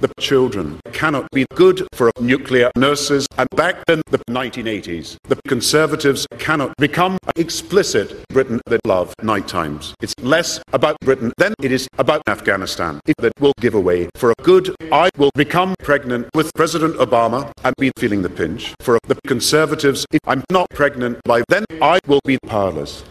the children cannot be good for nuclear nurses. And back in the 1980s, the Conservatives cannot become explicit Britain that love night times. It's less about Britain than it is about Afghanistan. If that will give away for a good, I will become pregnant with President Obama and be feeling the pinch. For the Conservatives, if I'm not pregnant by then, I will be powerless.